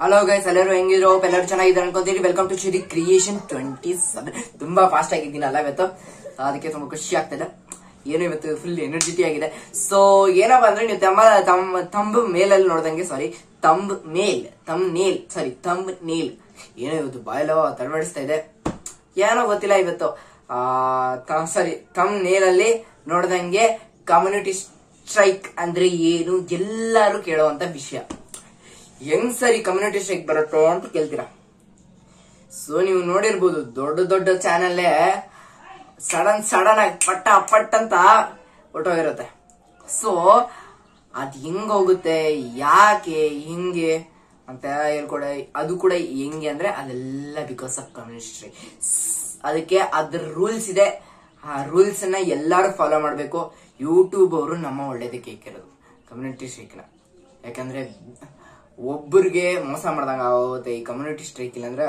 Hello guys ಎಲ್ಲರೂ ಹೆಂಗಿದ್ರು? ಎಲ್ಲರೂ ಚೆನ್ನಾಗಿದ್ದಾರೆ ಅನ್ಕೊಂತೀರಿ. Welcome to Shri creation twenty seven ತುಂಬಾ ಫಾಸ್ಟ್ ಆಗಿದ್ದೀನಲ್ಲ ಇವತ್ತು? ಅದಕ್ಕೆ ತುಂಬಾ ಖುಷಿ ಆಗ್ತದೆ ಏನು ಇವತ್ತು ಫುಲ್ ಎನರ್ಜಿಟಿ ಆಗಿದೆ. ಸೊ ಏನಪ್ಪ ಅಂದ್ರೆ ನೀವು ತಮ್ಮ ತಮ್ಮ, ತಂಬ್ ಮೇಲಲ್ಲಿ ನೋಡ್ದಂಗೆ ಸಾರಿ ತಂಬ್ ಮೇಲ್ ತಮ್ ನೇಲ್ ಸಾರಿ ತಂಬ್ ನೇಲ್. ಏನೋ ಇವತ್ತು ಬಾಯಲೋ ತಡಬಡಿಸ್ತಾ ಇದೆ. ಏನೋ ಗೊತ್ತಿಲ್ಲ ಇವತ್ತು. ಸಾರಿ, ತಮ್ ನೇರಲ್ಲಿ ನೋಡ್ದಂಗೆ ಕಮ್ಯುನಿಟಿ ಸ್ಟ್ರೈಕ್ ಅಂದ್ರೆ ಏನು ಎಲ್ಲರೂ ಕೇಳುವಂತ ವಿಷಯ. ಹೆಂಗ್ ಸರಿ ಕಮ್ಯುನಿಟಿ ಸ್ಟ್ರೈಕ್ ಬರುತ್ತೋ ಅಂತ ಕೇಳ್ತೀರಾ? ಸೊ ನೀವು ನೋಡಿರ್ಬೋದು ದೊಡ್ಡ ದೊಡ್ಡ ಚಾನಲ್ಲೇ ಸಡನ್ ಸಡನ್ ಆಗಿ ಪಟ್ಟ, ಪಟ್ ಅಂತ ಹೊಟ್ಟೋಗಿರುತ್ತೆ ಸೊ ಅದ್ ಹೆಂಗೋಗುತ್ತೆ ಯಾಕೆ, ಹಿಂಗೆ ಅಂತ ಹೇಳ್ಕೊಡ, ಅದು ಕೂಡ ಹೆಂಗೆ ಅಂದ್ರೆ ಅದೆಲ್ಲ ಬಿಕಾಸ್ ಆಫ್ ಕಮ್ಯುನಿಸ್ಟ್ರಿ ಅದಕ್ಕೆ ಅದ್ರ ರೂಲ್ಸ್ ಇದೆ. ಆ ರೂಲ್ಸ್ನ ಎಲ್ಲಾರು ಫಾಲೋ ಮಾಡಬೇಕು. ಯೂಟ್ಯೂಬ್ ಅವರು ನಮ್ಮ ಒಳ್ಳೇದಕ್ಕೆ ಇಕ್ಕಿರೋದು ಕಮ್ಯುನಿಟಿ ಸ್ಟ್ರೈಕ್ನ. ಯಾಕಂದ್ರೆ ಒಬ್ಬರಿಗೆ ಮೋಸ ಮಾಡ್ದಂಗ ಆಗುತ್ತೆ ಈ ಕಮ್ಯುನಿಟಿ ಸ್ಟ್ರೈಕ್ ಇಲ್ಲ ಅಂದ್ರೆ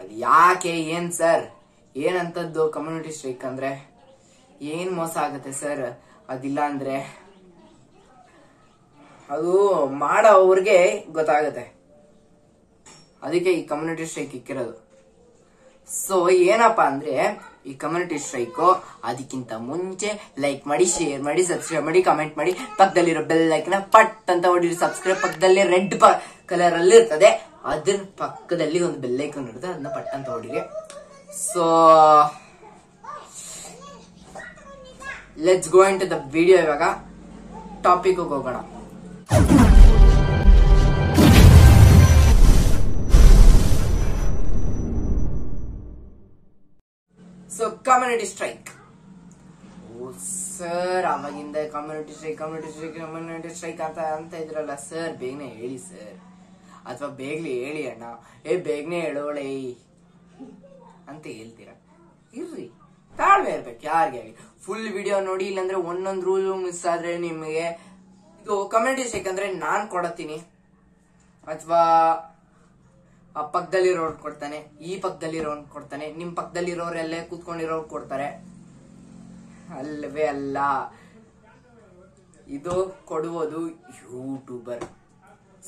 ಅದು ಯಾಕೆ, ಏನ್ ಸರ್ ಏನಂತದ್ದು ಕಮ್ಯುನಿಟಿ ಸ್ಟ್ರೈಕ್ ಅಂದ್ರೆ ಏನ್ ಮೋಸ ಆಗುತ್ತೆ ಸರ್ ಅದಿಲ್ಲ ಅಂದ್ರೆ ಅದು ಮಾಡೋ ಅವ್ರಿಗೆ ಗೊತ್ತಾಗುತ್ತೆ. ಅದಕ್ಕೆ ಈ ಕಮ್ಯುನಿಟಿ ಸ್ಟ್ರೈಕ್ ಇಕ್ಕಿರೋದು. ಸೊ ಏನಪ್ಪಾ ಅಂದ್ರೆ ಈ ಕಮ್ಯುನಿಟಿ ಸ್ಟ್ರೈಕ್ ಅದಕ್ಕಿಂತ ಮುಂಚೆ ಲೈಕ್ ಮಾಡಿ ಶೇರ್ ಮಾಡಿ ಸಬ್ಸ್ಕ್ರೈಬ್ ಮಾಡಿ ಕಮೆಂಟ್ ಮಾಡಿ. ಪಕ್ಕದಲ್ಲಿರೋ ಬೆಲ್ ಲೈಕ್ನ ಪಟ್ ಅಂತ ಹೊಡಿರಿ ಸಬ್ಸ್ಕ್ರೈಬ್ ಪಕ್ಕದಲ್ಲಿ ರೆಡ್ ಕಲರ್ ಅಲ್ಲಿ ಇರ್ತದೆ. ಅದ್ರ ಪಕ್ಕದಲ್ಲಿ ಒಂದು ಬೆಲ್ ಐಕನ್ ಇರುತ್ತೆ ಅದನ್ನ ಪಟ್ ಅಂತ ಹೊಡಿರಿ so let's go into the video ಇವಾಗ ಟಾಪಿಕ್ ಹೋಗೋಣ. ಕಮ್ಯುನಿಟಿ ಸ್ಟ್ರೈಕ್ ಓ ಸರ್ ಅವಾಗಿಂದ community strike community strike community strike ಅಂತ ಅಂತ ಇದ್ರಲ್ಲ ಸರ್ ಬೇಗನೆ ಹೇಳಿ ಸರ್ ಅಥವಾ ಬೇಗನೆ ಹೇಳಿ, ಅಣ್ಣ. ಏ, ಬೇಗನೆ ಹೇಳೋಳೆ. ಅಂತ ಹೇಳ್ತೀರಾ? ಇರ್ರಿ. ತಾಳ್ಮೆ ಇರ್ಬೇಕು, ಯಾರಿಗೆ ಫುಲ್ ವಿಡಿಯೋ ನೋಡಿ, ಇಲ್ಲಾಂದ್ರೆ ಒಂದೊಂದು ರೂಲ್ ಮಿಸ್ ಆದ್ರೆ ನಿಮಗೆ, ಇದು ಕಮ್ಯುನಿಟಿ ಸ್ಟ್ರೈಕ್ ಅಂದ್ರೆ ನಾನ್ ಕೊಡತೀನಿ ಅಥವಾ ಆ ಪಕ್ಕದಲ್ಲಿರೋರು ಕೊಡ್ತಾನೆ, ಈ ಪಕ್ಕದಲ್ಲಿರೋನ್ ಕೊಡ್ತಾನೆ, ನಿಮ್ ಪಕ್ಕದಲ್ಲಿರೋರೆಲ್ಲೇ ಕೂತ್ಕೊಂಡಿರೋರ್ ಕೊಡ್ತಾರೆ. ಅಲ್ಲವೇ ಅಲ್ಲ. ಇದು ಕೊಡುವುದು ಯೂಟ್ಯೂಬರ್.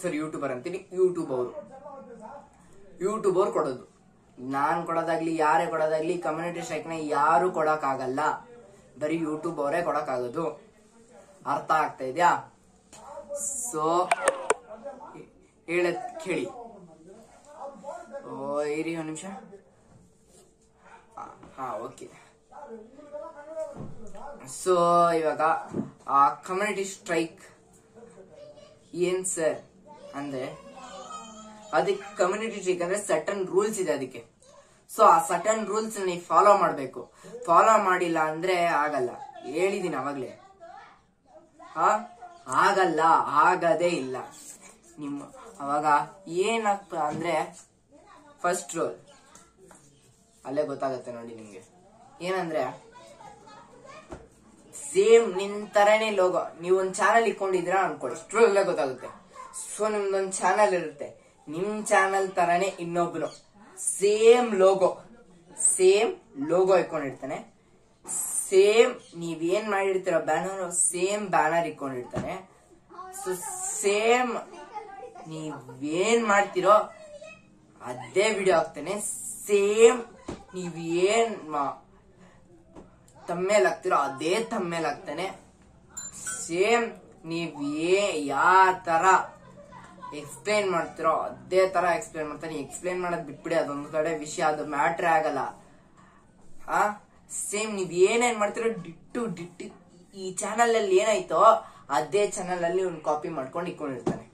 ಸರ್, ಯೂಟ್ಯೂಬರ್ ಅಂತೀನಿ. ಯೂಟ್ಯೂಬ್ ಅವರು. ಯೂಟ್ಯೂಬ್ ಅವ್ರು ಕೊಡೋದು. ನಾನ್ ಕೊಡೋದಾಗ್ಲಿ, ಯಾರೇ ಕೊಡೋದಾಗ್ಲಿ ಕಮ್ಯುನಿಟಿ ಸ್ಟ್ರೈಕ್ನ ಯಾರು ಕೊಡಕ್ ಆಗಲ್ಲ ಬರೀ ಯೂಟ್ಯೂಬ್ ಅವರೇ ಕೊಡಕ್ ಆಗೋದು ಅರ್ಥ ಆಗ್ತಾ ಇದೆಯಾ? ಸೊ ಹೇಳ ಕೇಳಿ. ಇರಿ ಒಂದು ನಿಮಿಷ. ಹಾ ಓಕೆ ಸೊ ಇವಾಗ ಕಮ್ಯುನಿಟಿ ಸ್ಟ್ರೈಕ್ ಏನ್ ಸರ್ ಅಂದ್ರೆ, ಅದಕ್ಕೆ ಕಮ್ಯುನಿಟಿ ಸ್ಟ್ರೈಕ್ ಅಂದ್ರೆ ಸಟನ್ ರೂಲ್ಸ್ ಇದೆ ಅದಕ್ಕೆ. ಸೊ ಆ ಸಟನ್ ರೂಲ್ಸ್ ನೀವು ಫಾಲೋ ಮಾಡ್ಬೇಕು. ಫಾಲೋ ಮಾಡಿಲ್ಲ ಅಂದ್ರೆ ಆಗಲ್ಲ. ಹೇಳಿದೀನಿ ಅವಾಗ್ಲೇ. ಹಾ, ಆಗಲ್ಲ, ಆಗದೇ ಇಲ್ಲ. ನಿಮ್ಮ, ಅವಾಗ ಏನಾಗ್ತ ಅಂದ್ರೆ ಫಸ್ಟ್ ರೋಲ್ ಅಲ್ಲೇ ಗೊತ್ತಾಗತ್ತೆ ನೋಡಿ ನಿಮ್ಗೆ. ಏನಂದ್ರೆ ಸೇಮ್ ನಿನ್ ತರನೇ ಲೋಗೋ ನೀವು ಒಂದ್ ಚಾನಲ್ ಇಟ್ಕೊಂಡಿದ್ದೀರಾ ಅನ್ಕೊಳ್ಳಿ. ಅಲ್ಲೇ ಗೊತ್ತಾಗುತ್ತೆ. ಸೊ ನಿಮ್ದೊಂದ್ ಚಾನಲ್ ಇರುತ್ತೆ. ನಿಮ್ ಚಾನಲ್ ತರನೇ ಇನ್ನೊಬ್ನು. ಸೇಮ್ ಲೋಗೋ ಸೇಮ್ ಲೋಗೋ ಇಟ್ಕೊಂಡಿರ್ತಾನೆ. ಸೇಮ್ ನೀವೇನ್ ಮಾಡಿರ್ತೀರ ಬ್ಯಾನರ್ ಸೇಮ್ ಬ್ಯಾನರ್ ಇಟ್ಕೊಂಡಿರ್ತಾನೆ. ಸೊ ಸೇಮ್ ನೀವೇನ್ ಮಾಡ್ತಿರೋ ಅದೇ ವಿಡಿಯೋ ಹಾಕ್ತೇನೆ. ಸೇಮ್ ನೀವ್ ಏನ್ ತಮ್ಮೇಲ್ ಹಾಕ್ತಿರೋ ಅದೇ ತಮ್ಮೇಲ್ ಹಾಕ್ತೇನೆ. ಸೇಮ್ ನೀವು ಏ ಯಾವ ತರ ಎಕ್ಸ್ಪ್ಲೈನ್ ಮಾಡ್ತಿರೋ ಅದೇ ತರ ಎಕ್ಸ್ಪ್ಲೈನ್ ಮಾಡ್ತಾನೆ. ಎಕ್ಸ್ಪ್ಲೈನ್ ಮಾಡೋದು ಬಿಟ್ಬಿಡಿ, ಅದೊಂದು ಕಡೆ ವಿಷಯ, ಅದು ಮ್ಯಾಟ್ರ್ ಆಗಲ್ಲ. ಆ? ಸೇಮ್ ನೀವು ಏನೇನ್ ಮಾಡ್ತಿರೋ ಡಿಟ್ಟು ಡಿಟ್ಟು ಈ ಚಾನಲ್ ಅಲ್ಲಿ ಏನಾಯ್ತೋ ಅದೇ ಚಾನಲ್ ಅಲ್ಲಿ ಒಂದು ಕಾಪಿ ಮಾಡ್ಕೊಂಡು ಇಟ್ಕೊಂಡಿರ್ತಾನೆ.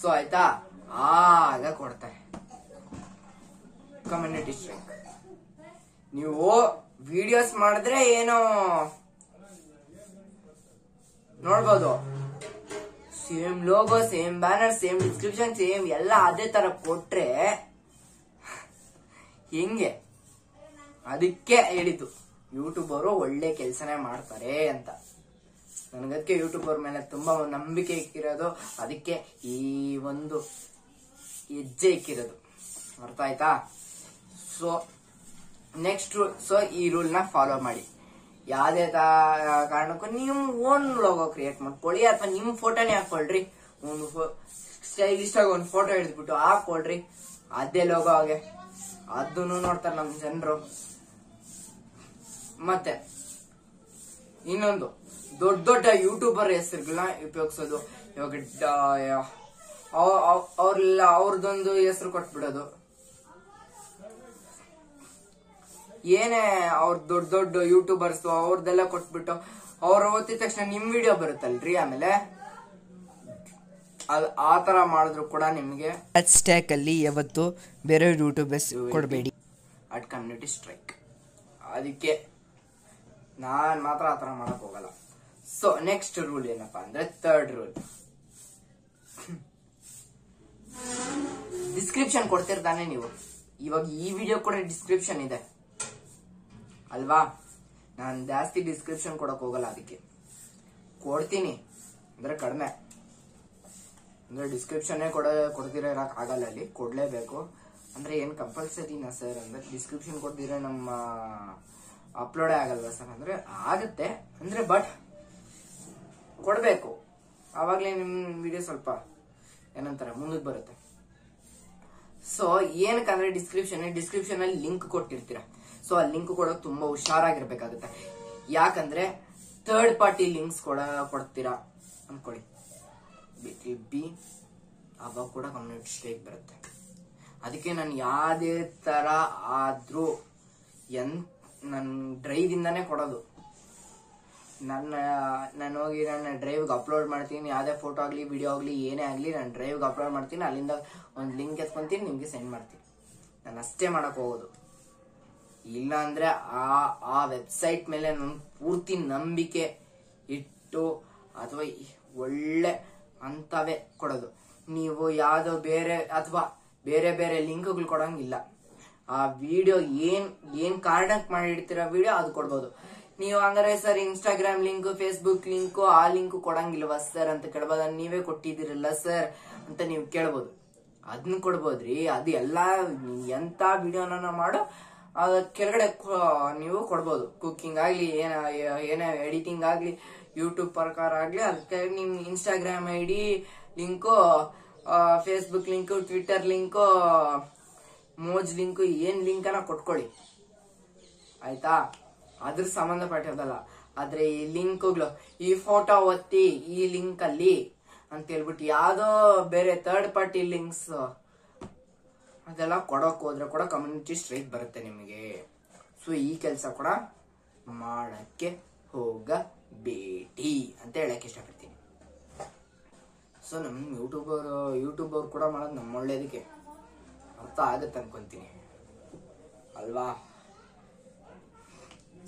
ಸೊ ಆಯ್ತಾ? ಆಗ ಕೊಡ್ತಾರೆ. ಕಮ್ಯುನಿಟಿ ಸ್ಟ್ರೈಕ್ ನೀವು ವಿಡಿಯೋಸ್ ಮಾಡಿದ್ರೆ ಏನೋ ನೋಡ್ಬೋದು. Same logo same banner same description same ಎಲ್ಲ ಅದೇ ತರ ಕೊಟ್ರೆ ಹೆಂಗೆ? ಅದಕ್ಕೆ ಹೇಳಿದ್ದು. ಯೂಟ್ಯೂಬ್ ಅವರು ಒಳ್ಳೆ ಕೆಲಸನೇ ಮಾಡ್ತಾರೆ ಅಂತ. ನನಗದಕ್ಕೆ ಯೂಟ್ಯೂಬ್ ಅವ್ರ ಮೇಲೆ ತುಂಬಾ ನಂಬಿಕೆ ಇಕ್ಕಿರೋದು. ಅದಕ್ಕೆ ಈ ಒಂದು ಹೆಜ್ಜೆ ಇಕ್ಕಿರೋದು ಅರ್ಥ ಆಯ್ತಾ ಸೊ ನೆಕ್ಸ್ಟ್ ರೂಲ್ ಸೊ ಈ ರೂಲ್ನ ಫಾಲೋ ಮಾಡಿ. ಯಾವುದೇ ಕಾರಣಕ್ಕೂ ನಿಮ್ಮ ಓನ್ ಲೋಗೋ ಕ್ರಿಯೇಟ್ ಮಾಡ್ಕೊಳ್ಳಿ ಅಥವಾ ನಿಮ್ಮ ಫೋಟೋನೇ ಹಾಕೊಳ್ರಿ ಒಂದು ಸ್ಟೈಲಿಸ್ಟ್ ಆಗಿ ಒಂದು ಫೋಟೋ ಹಿಡಿದ್ಬಿಟ್ಟು ಹಾಕೊಳ್ರಿ ಅದೇ ಲೋಗೋ ಹಾಗೆ. ಅದನ್ನು ನೋಡ್ತಾರೆ ನಮ್ಮ ಜನರು. ಮತ್ತೆ, ಇನ್ನೊಂದು. ದೊಡ್ಡ ದೊಡ್ಡ ಯೂಟ್ಯೂಬರ್ ಹೆಸರುಗಳನ್ನ ಉಪಯೋಗಿಸೋದು. ಇವಾಗ ಅವ್ರೆಲ್ಲ ಅವ್ರದೊಂದು ಹೆಸರು ಕೊಟ್ಬಿಡೋದು. ಏನೇ ಅವ್ರ ದೊಡ್ಡ ದೊಡ್ಡ ಯೂಟ್ಯೂಬರ್ಸ್ ಅವ್ರದ್ದೆಲ್ಲ ಕೊಟ್ಬಿಟ್ಟು ಅವ್ರ ಓದಿದ ತಕ್ಷಣ ನಿಮ್ ವಿಡಿಯೋ ಬರುತ್ತಲ್ರಿ ಆಮೇಲೆ? ಅದ್ ಆ ತರ ಮಾಡಿದ್ರು ಕೂಡ ನಿಮ್ಗೆ. ಸ್ಟ್ಯಾಕ್ ಅಲ್ಲಿ ಯಾವತ್ತು ಬೇರೆ ಯೂಟ್ಯೂಬರ್ಸ್ ಕೊಡಬೇಡಿ. ಅಟ್ ಕಮ್ಯುನಿಟಿ ಸ್ಟ್ರೈಕ್ ಅದಕ್ಕೆ ನಾನ್ ಮಾತ್ರ ಆ ತರ ಮಾಡಕ್ ಹೋಗಲ್ಲ. ಸೊ ನೆಕ್ಸ್ಟ್ ರೂಲ್ ಏನಪ್ಪಾ ಅಂದ್ರೆ ಥರ್ಡ್ ರೂಲ್ ಡಿಸ್ಕ್ರಿಪ್ಷನ್ ಕೊಡ್ತಿರ್ತಾನೆ ನೀವು. ಇವಾಗ ಈ ವಿಡಿಯೋ ಕೂಡ ಡಿಸ್ಕ್ರಿಪ್ಷನ್ ಇದೆ. ಅಲ್ವಾ? ನಾನು ಜಾಸ್ತಿ ಡಿಸ್ಕ್ರಿಪ್ಷನ್ ಕೊಡಕ್ ಹೋಗಲ್ಲ ಅದಕ್ಕೆ. ಕೊಡ್ತೀನಿ. ಅಂದ್ರೆ ಕಡಿಮೆ. ಅಂದ್ರೆ ಡಿಸ್ಕ್ರಿಪ್ಷನ್ನೇ ಕೊಡ ಕೊಡ್ದಿರ ಇರಕ್ ಆಗಲ್ಲ ಅಲ್ಲಿ. ಕೊಡ್ಲೇಬೇಕು. ಅಂದ್ರೆ ಏನ್ ಕಂಪಲ್ಸರಿನಾ ಸರ್ ಅಂದ್ರೆ ಡಿಸ್ಕ್ರಿಪ್ಷನ್ ಕೊಡ್ದಿರ ನಮ್ಮ ಅಪ್ಲೋಡೇ ಆಗಲ್ವ ಸರ್ ಅಂದ್ರೆ ಆಗತ್ತೆ. ಅಂದ್ರೆ ಬಟ್ ಕೊಡ್ಬೇಕು. ಆವಾಗ್ಲೇ ನಿಮ್ ವಿಡಿಯೋ ಸ್ವಲ್ಪ ಏನಂತಾರೆ? ಮುಂದಕ್ಕೆ ಬರುತ್ತೆ. ಸೊ ಏನಕ್ಕಂದ್ರೆ ಡಿಸ್ಕ್ರಿಪ್ಷನ್ ಡಿಸ್ಕ್ರಿಪ್ಷನ್ ಅಲ್ಲಿ ಲಿಂಕ್ ಕೊಟ್ಟಿರ್ತೀರಾ. ಸೊ ಆ ಲಿಂಕ್ ಕೊಡೋಕೆ ತುಂಬಾ ಹುಷಾರಾಗಿರ್ಬೇಕಾಗುತ್ತೆ. ಯಾಕಂದ್ರೆ ಥರ್ಡ್ ಪಾರ್ಟಿ ಲಿಂಕ್ಸ್ ಕೊಡ ಕೊಡ್ತೀರಾ ಅನ್ಕೊಳ್ಳಿ. ಬಿ ಬಿ ಅವಾಗ ಕೂಡ ಕಮ್ಯುನಿಟಿ ಸ್ಟ್ರೈಕ್ ಬರುತ್ತೆ. ಅದಕ್ಕೆ ನಾನು ಯಾವುದೇ ತರ ಆದ್ರೂ ಎನ್ ನನ್ನ ಇಂದಾನೇ ಕೊಡೋದು. ನನ್ನ, ನಾನು ಹೋಗಿ ನನ್ನ ಡ್ರೈವ್ಗೆ ಅಪ್ಲೋಡ್ ಮಾಡ್ತೀನಿ. ಯಾವುದೇ ಫೋಟೋ ಆಗಲಿ ವಿಡಿಯೋ ಆಗಲಿ, ಏನೇ ಆಗಲಿ, ನಾನು ಡ್ರೈವ್ಗೆ ಅಪ್ಲೋಡ್ ಮಾಡ್ತೀನಿ. ಅಲ್ಲಿಂದ ಒಂದು ಲಿಂಕ್ ಎತ್ಕೊತೀನಿ, ನಿಮಗೆ ಸೆಂಡ್ ಮಾಡ್ತೀನಿ. ನಾನು ಅಷ್ಟೇ ಮಾಡೋಕ್ಕೆ ಹೋಗೋದು. ಇಲ್ಲ ಅಂದರೆ ಆ ಆ ವೆಬ್ಸೈಟ್ ಮೇಲೆ ನನ್ನ ಪೂರ್ತಿ ನಂಬಿಕೆ ಇಟ್ಟು ಅಥವಾ ಒಳ್ಳೆ ಅಂಥವೇ ಕೊಡೋದು. ನೀವು ಯಾವುದೋ ಬೇರೆ ಅಥವಾ ಬೇರೆ ಬೇರೆ ಲಿಂಕ್ಗಳು ಕೊಡೋಂಗಿಲ್ಲ. ಆ ವಿಡಿಯೋ ಏನ್ ಏನ್ ಕಾರಣಕ್ಕೆ ಮಾಡಿರ್ತೀರೋ ವಿಡಿಯೋ ಅದು ಕೊಡ್ಬೋದು. ನೀವು ಹಂಗಾರೆ sir Instagram link Facebook link ಆ ಲಿಂಕ್ ಕೊಡಂಗಿಲ್ವಾ ಸರ್ ಅಂತ ಕೇಳ್ಬೋದು? ನೀವೇ ಕೊಟ್ಟಿದ್ದೀರಲ್ಲ ಸರ್ ಅಂತ ನೀವು ಕೇಳ್ಬೋದು. ಅದನ್ನ ಕೊಡ್ಬೋದ್ರಿ. ಅದು ಎಲ್ಲಾ ಎಂತ ವಿಡಿಯೋನ ಮಾಡೋ. ಕೆಳಗಡೆ ನೀವು ಕೊಡ್ಬೋದು. ಕುಕ್ಕಿಂಗ್ ಆಗ್ಲಿ, ಏನ, ಏನೇ ಎಡಿಟಿಂಗ್ ಆಗ್ಲಿ ಯೂಟ್ಯೂಬ್ ಪ್ರಕಾರ ಆಗ್ಲಿ, ಅದಕ್ಕೆ ನಿಮ್ Instagram I D link Facebook link Twitter link Moj link ಏನ್ ಲಿಂಕ್ ಅನ್ನ ಕೊಟ್ಕೊಳ್ಳಿ. ಆಯ್ತಾ? ಅದ್ರ ಸಂಬಂಧಪಟ್ಟಿರೋದಲ್ಲ ಆದ್ರೆ ಈ ಲಿಂಕ್ಗಳು ಈ ಫೋಟೋ ಒತ್ತಿ ಈ ಲಿಂಕ್ ಅಲ್ಲಿ ಅಂತ ಹೇಳ್ಬಿಟ್ಟು ಯಾವ್ದೋ ಬೇರೆ ಥರ್ಡ್ ಪಾರ್ಟಿ ಲಿಂಕ್ಸ್ ಅದೆಲ್ಲ ಕೊಡಕ್ ಹೋದ್ರೆ ಕೂಡ ಕಮ್ಯುನಿಟಿ ಸ್ಟ್ರೈಕ್ ಬರುತ್ತೆ ನಿಮಗೆ. ಸೊ ಈ ಕೆಲಸ ಕೂಡ ಮಾಡಕ್ಕೆ ಹೋಗಬೇಡಿ ಅಂತ ಹೇಳಕ್ ಇಷ್ಟಪಡ್ತೀನಿ. ಸೊ ನಮ್ ಯೂಟ್ಯೂಬರ್ ಯೂಟ್ಯೂಬರ್ ಕೂಡ ಮಾಡೋದು ನಮ್ಮ ಒಳ್ಳೇದಕ್ಕೆ ಅರ್ಥ ಆಗತ್ತೆ ಅನ್ಕೊಂತೀನಿ. ಅಲ್ವಾ?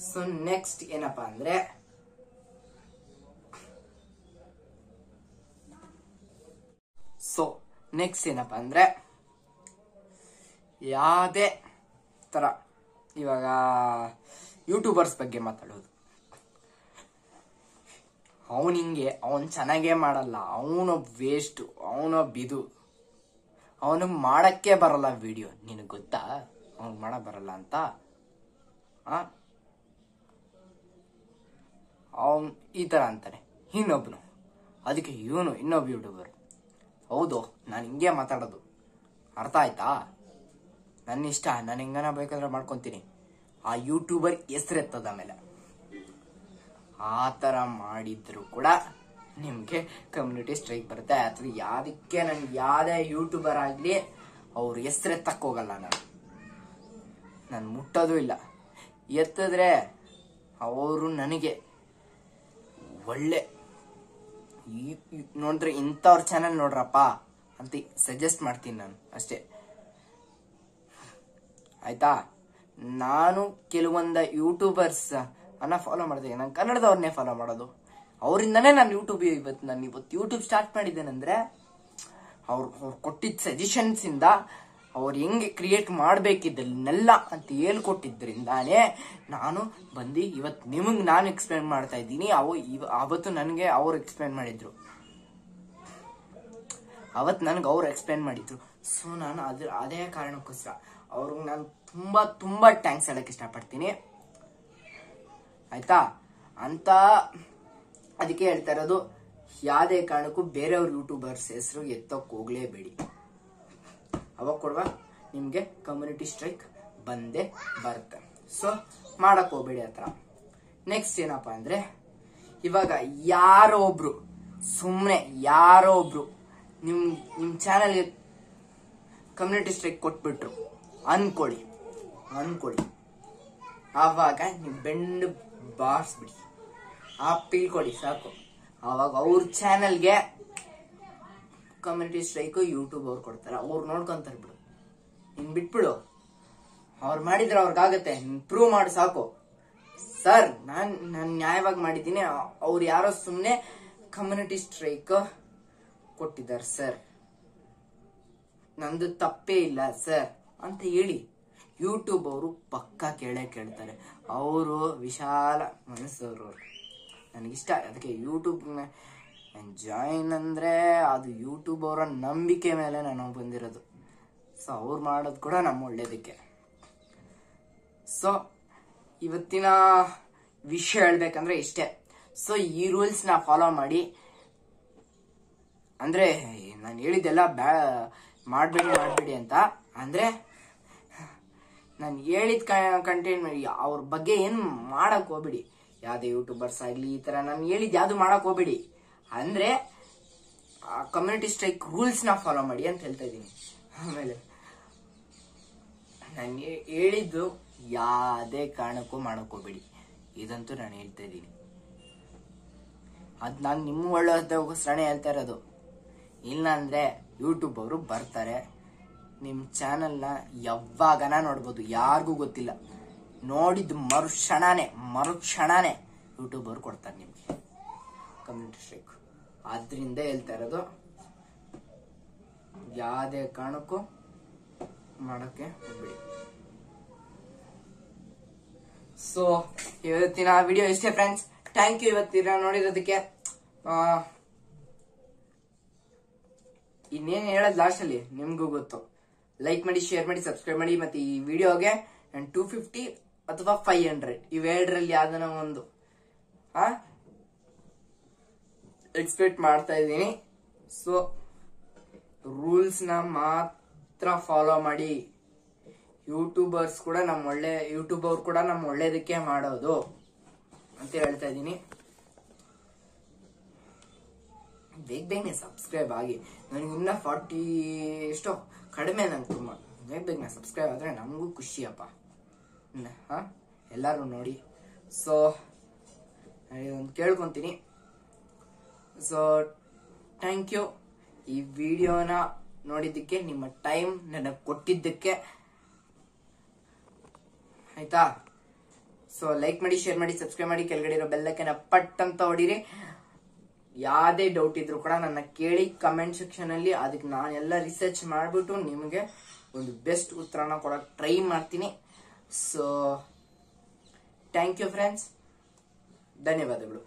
ಸೊ ನೆಕ್ಸ್ಟ್ ಏನಪ್ಪಾ ಅಂದ್ರೆ ಸೊ ನೆಕ್ಸ್ಟ್ ಏನಪ್ಪಾ ಅಂದ್ರೆ, ಯಾವುದೇ ತರ, ಇವಾಗ ಯೂಟ್ಯೂಬರ್ಸ್ ಬಗ್ಗೆ ಮಾತಾಡೋದು. ಅವನ್ ಹಿಂಗೆ, ಅವನ್ ಚೆನ್ನಾಗೇ ಮಾಡಲ್ಲ, ಅವನ ವೇಸ್ಟ್ ಅವನ ಬಿದು. ಅವನು ಮಾಡಕ್ಕೆ ಬರಲ್ಲ ವಿಡಿಯೋ ನಿನಗೆ ಗೊತ್ತಾ? ಅವ್ನಿಗೆ ಮಾಡಕ್ ಬರಲ್ಲ ಅಂತ? ಆ? ಅವನ್ ಈ ಥರ ಅಂತಾನೆ. ಇನ್ನೊಬ್ನು. ಅದಕ್ಕೆ ಇವನು ಇನ್ನೊಬ್ಬ ಯೂಟ್ಯೂಬರ್. ಹೌದು, ನಾನು ಹಿಂಗೆ ಮಾತಾಡೋದು. ಅರ್ಥ ಆಯ್ತಾ? ನನ್ನ ಇಷ್ಟ, ನಾನು ಹೆಂಗನ ಬೇಕಾದ್ರೆ ಮಾಡ್ಕೊಂತೀನಿ. ಆ ಯೂಟ್ಯೂಬರ್ ಹೆಸರೆತ್ತದ ಆಮೇಲೆ ಆ ಥರ ಮಾಡಿದ್ರು ಕೂಡ ನಿಮಗೆ ಕಮ್ಯುನಿಟಿ ಸ್ಟ್ರೈಕ್ ಬರುತ್ತೆ. ಅಥವಾ ಯಾವ್ದಕ್ಕೆ ನನ್ಗೆ ಯಾವುದೇ ಯೂಟ್ಯೂಬರ್ ಆಗಲಿ ಅವ್ರ ಹೆಸರೆತ್ತಕ್ಕೆ ಹೋಗಲ್ಲ ನಾನು. ನಾನು ಮುಟ್ಟೋದು ಇಲ್ಲ. ಎತ್ತಿದ್ರೆ ಅವರು ನನಗೆ ಒಳ್ಳೆ. ಈ- ನೋಡಿದ್ರೆ ಇಂಥವ್ರ ಚಾನಲ್ ನೋಡ್ರಪ್ಪ ಅಂತ ಸಜೆಸ್ಟ್ ಮಾಡ್ತೀನಿ ನಾನು, ಅಷ್ಟೇ. ಆಯ್ತಾ? ನಾನು ಕೆಲವೊಂದ ಯೂಟ್ಯೂಬರ್ಸ್ ಅನ್ನ ಫಾಲೋ ಮಾಡಿದೆ. ನಾನು ಕನ್ನಡದವ್ರನ್ನೇ ಫಾಲೋ ಮಾಡೋದು. ಅವರಿಂದನೇ ನಾನು ಯೂಟ್ಯೂಬ್ ಇವತ್ತು ನಾನು ಇವತ್ತು ಯೂಟ್ಯೂಬ್ ಸ್ಟಾರ್ಟ್ ಮಾಡಿದ್ದೇನೆಂದ್ರೆ, ಅವ್ರು ಅವ್ರು ಕೊಟ್ಟಿದ್ದ ಸಜೆಷನ್ಸ್ ಇಂದ ಅವ್ರು ಹೆಂಗೆ ಕ್ರಿಯೇಟ್ ಮಾಡ್ಬೇಕಿದ್ದನ್ನೆಲ್ಲ ಅಂತ ಹೇಳ್ಕೊಟ್ಟಿದ್ರಿಂದಾನೇ ನಾನು ಬಂದು ಇವತ್ತು ನಿಮಗೆ ನಾನು ಎಕ್ಸ್ಪ್ಲೇನ್ ಮಾಡ್ತಾ ಇದ್ದೀನಿ. ಅವು ಇವ, ಅವತ್ತು ನನಗೆ ಅವ್ರು ಎಕ್ಸ್ಪ್ಲೇನ್ ಮಾಡಿದ್ರು. ಅವತ್ತು ನನಗೆ ಅವ್ರು ಎಕ್ಸ್ಪ್ಲೇನ್ ಮಾಡಿದ್ರು. ಸೊ ನಾನು ಅದ್ರ, ಅದೇ ಕಾರಣಕ್ಕೋಸ್ಕರ ಅವ್ರಿಗೆ ನಾನು ತುಂಬಾ ತುಂಬಾ ಟ್ಯಾಂಕ್ಸ್ ಹೇಳಕ್ ಇಷ್ಟಪಡ್ತೀನಿ. ಆಯ್ತಾ? ಅಂತ ಅದಕ್ಕೆ ಹೇಳ್ತಾ ಇರೋದು, ಯಾವುದೇ ಕಾರಣಕ್ಕೂ ಬೇರೆಯವ್ರ ಯೂಟ್ಯೂಬರ್ಸ್ ಹೆಸರು ಎತ್ತೋಕೆ ಹೋಗ್ಲೇಬೇಡಿ. ಅವಾಗ ಕೊಡುವ ನಿಮಗೆ ಕಮ್ಯುನಿಟಿ ಸ್ಟ್ರೈಕ್ ಬಂದೇ ಬರುತ್ತೆ. ಸೊ ಮಾಡಕ್ ಹೋಗ್ಬೇಡಿ ಆತರ. ನೆಕ್ಸ್ಟ್ ಏನಪ್ಪ ಅಂದ್ರೆ, ಇವಾಗ ಯಾರೋ ಒಬ್ರು ಸುಮ್ಮನೆ ಯಾರೋ ಒಬ್ರು ನಿಮ್ ನಿಮ್ ಚಾನಲ್ಗೆ ಕಮ್ಯುನಿಟಿ ಸ್ಟ್ರೈಕ್ ಕೊಟ್ಬಿಟ್ರು ಅನ್ಕೊಳ್ಳಿ ಅನ್ಕೊಳ್ಳಿ ಆವಾಗ ನೀವು ಬೆಂಡು ಬಾರಿಸ್ಬಿಡಿ. ಆ ಕೊಡಿ ಸಾಕು. ಅವಾಗ ಅವ್ರ ಚಾನಲ್ಗೆ ಕಮ್ಯುನಿಟಿ ಸ್ಟ್ರೈಕು ಯೂಟ್ಯೂಬ್ ಅವ್ರು ಕೊಡ್ತಾರೆ, ಅವ್ರು ನೋಡ್ಕೊಂತಾರೆ ಬಿಡು. ನಿನ್ ಬಿಟ್ಬಿಡು. ಅವ್ರು ಮಾಡಿದ್ರೆ ಅವ್ರಿಗಾಗತ್ತೆ ಪ್ರೂವ್ ಮಾಡಿ ಸಾಕು. ಸರ್ ನಾನ್, ನಾನು ನ್ಯಾಯವಾಗಿ ಮಾಡಿದ್ದೀನಿ. ಅವ್ರು ಯಾರೋ ಸುಮ್ಮನೆ ಕಮ್ಯುನಿಟಿ ಸ್ಟ್ರೈಕ್ ಕೊಟ್ಟಿದ್ದಾರೆ ಸರ್ ನಂದು ತಪ್ಪೇ ಇಲ್ಲ ಸರ್ ಅಂತ ಹೇಳಿ ಯೂಟ್ಯೂಬ್ ಅವರು ಪಕ್ಕ ಕೇಳೇ ಕೇಳ್ತಾರೆ. ಅವರು ವಿಶಾಲ ಮನಸ್ಸವರು ನನಗಿಷ್ಟ. ಅದಕ್ಕೆ ಯೂಟ್ಯೂಬ್ ಜಾಯಿನ್ ಅಂದ್ರೆ ಅದು ಯೂಟ್ಯೂಬ್ ಅವರ ನಂಬಿಕೆ ಮೇಲೆ ನಾನು ಬಂದಿರೋದು. ಸೊ ಅವ್ರು ಮಾಡೋದು ಕೂಡ ನಮ್ಮ ಒಳ್ಳೇದಕ್ಕೆ. ಸೊ ಇವತ್ತಿನ ವಿಷಯ ಹೇಳ್ಬೇಕಂದ್ರೆ ಇಷ್ಟೇ. ಸೊ ಈ ರೂಲ್ಸ್ನ ಫಾಲೋ ಮಾಡಿ. ಅಂದ್ರೆ, ನಾನು ಹೇಳಿದ್ದೆಲ್ಲ ಬ್ಯಾ, ಮಾಡಬೇಡಿ ಮಾಡಬೇಡಿ ಅಂತ. ಅಂದ್ರೆ, ನಾನು ಹೇಳಿದ ಕಂಟೆಂಟ್ ಅವ್ರ ಬಗ್ಗೆ ಏನು ಮಾಡಕ್ ಹೋಗ್ಬಿಡಿ. ಯಾವ್ದೇ ಯೂಟ್ಯೂಬರ್ಸ್ ಆಗಲಿ, ಈ ತರ ನಾನು ಹೇಳಿದ್ದು ಯಾವ್ದು ಮಾಡಕ್ ಹೋಗ್ಬೇಡಿ. ಅಂದ್ರೆ ಕಮ್ಯುನಿಟಿ ಸ್ಟ್ರೈಕ್ ರೂಲ್ಸ್ನ ಫಾಲೋ ಮಾಡಿ ಅಂತ ಹೇಳ್ತಾ ಇದ್ದೀನಿ. ಆಮೇಲೆ, ನಾನು ಹೇಳಿದ್ದು ಯಾವುದೇ ಕಾರಣಕ್ಕೂ ಮಾಡೋಕೋಬೇಡಿ ಇದಂತೂ ನಾನು ಹೇಳ್ತಾ ಇದ್ದೀನಿ. ಅದ್ ನಾನು ನಿಮ್ಮ ಒಳ್ಳೆದೋಸ್ಕರನೇ ಹೇಳ್ತಾ ಇರೋದು. ಇಲ್ಲ ಅಂದ್ರೆ ಯೂಟ್ಯೂಬ್ ಅವರು ಬರ್ತಾರೆ. ನಿಮ್ಮ ಚಾನಲ್ನ ಯಾವಾಗನ ನೋಡ್ಬೋದು. ಯಾರಿಗೂ ಗೊತ್ತಿಲ್ಲ. ನೋಡಿದ ಮರುಕ್ಷಣನೇ ಮರುಕ್ಷಣನೇ ಯೂಟ್ಯೂಬ್ ಅವ್ರು ಕೊಡ್ತಾರೆ ನಿಮಗೆ. ಕಮ್ಯುನಿಟಿ ಸ್ಟ್ರೈಕ್ ಆದ್ರಿಂದ ಹೇಳ್ತಾ ಇರೋದು, ಯಾವುದೇ ಕಾರಣಕ್ಕೂ ಮಾಡೋಕ್ಕೆ ಹೋಗ್ಬೇಡಿ. ಸೊ ಇವತ್ತಿನ ವಿಡಿಯೋ ಇಷ್ಟೇ ಫ್ರೆಂಡ್ಸ್ ಥ್ಯಾಂಕ್ ಯು ಇವತ್ತಿನ ನೋಡಿರೋದಕ್ಕೆ. ಇನ್ನೇನು ಹೇಳೋದು ಲಾಸ್ಟಲ್ಲಿ ನಿಮಗೂ ಗೊತ್ತು. ಲೈಕ್ ಮಾಡಿ ಶೇರ್ ಮಾಡಿ ಸಬ್ಸ್ಕ್ರೈಬ್ ಮಾಡಿ, ಮತ್ತೆ ಈ ವಿಡಿಯೋಗೆ ಟೂ ಫಿಫ್ಟಿ ಅಥವಾ ಫೈವ್ ಹಂಡ್ರೆಡ್ ಇವೆರಡರಲ್ಲಿ ಯಾವ್ದನ ಒಂದು. ಆ ಎಕ್ಸ್ಪೆಕ್ಟ್ ಮಾಡ್ತಾ ಇದ್ದೀನಿ. ಸೊ ರೂಲ್ಸ್ನ ಮಾತ್ರ ಫಾಲೋ ಮಾಡಿ. ಯೂಟ್ಯೂಬರ್ಸ್ ಕೂಡ ನಮ್ಮ ಒಳ್ಳೆ ಯೂಟ್ಯೂಬ್ ಅವ್ರು ಕೂಡ ನಮ್ಮ ಒಳ್ಳೇದಕ್ಕೆ ಮಾಡೋದು ಅಂತ ಹೇಳ್ತಾ ಇದ್ದೀನಿ. ಬೇಗ ಬೇಗನೆ ಸಬ್ಸ್ಕ್ರೈಬ್ ಆಗಿ. ನನಗೆ ಇನ್ನ ಫಾರ್ಟಿ ಎಷ್ಟೋ ಕಡಿಮೆ ನಂಗೆ ತುಂಬ. ಬೇಗ ಬೇಗನೆ ಸಬ್ಸ್ಕ್ರೈಬ್ ಆದರೆ ನಮಗೂ ಖುಷಿಯಪ್ಪ ಹಾ? ಎಲ್ಲರೂ ನೋಡಿ. ಸೊ ಒಂದು ಕೇಳ್ಕೊತೀನಿ. ಸೊ ಥ್ಯಾಂಕ್ ಯು ಈ ವಿಡಿಯೋನ ನೋಡಿದ್ದಕ್ಕೆ, ನಿಮ್ಮ ಟೈಮ್ ನನಗೆ ಕೊಟ್ಟಿದ್ದಕ್ಕೆ. ಆಯ್ತಾ? ಸೊ ಲೈಕ್ ಮಾಡಿ ಶೇರ್ ಮಾಡಿ ಸಬ್ಸ್ಕ್ರೈಬ್ ಮಾಡಿ, ಕೆಳಗಡೆ ಇರೋ ಬೆಲ್ಲಕ್ಕೆ ಪಟ್ ಅಂತ ಹೊಡಿರಿ. ಯಾವುದೇ ಡೌಟ್ ಇದ್ರು ಕೂಡ ನನ್ನ ಕೇಳಿ ಕಮೆಂಟ್ ಸೆಕ್ಷನ್ ಅಲ್ಲಿ ಅದಕ್ಕೆ ನಾನೆಲ್ಲ ರಿಸರ್ಚ್ ಮಾಡಿಬಿಟ್ಟು ನಿಮಗೆ ಒಂದು ಬೆಸ್ಟ್ ಉತ್ತರನ ಕೊಡಕ್ ಟ್ರೈ ಮಾಡ್ತೀನಿ. ಸೊ ಥ್ಯಾಂಕ್ ಯು ಫ್ರೆಂಡ್ಸ್ ಧನ್ಯವಾದಗಳು.